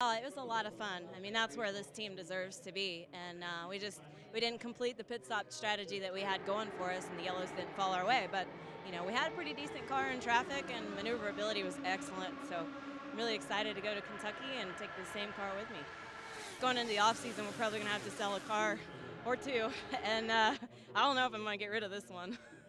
Oh, it was a lot of fun. I mean, that's where this team deserves to be. And uh, we just we didn't complete the pit stop strategy that we had going for us, and the yellows didn't fall our way. But you know, we had a pretty decent car in traffic, and maneuverability was excellent. So I'm really excited to go to Kentucky and take the same car with me. Going into the off season, we're probably going to have to sell a car or two, and uh, I don't know if I'm going to get rid of this one.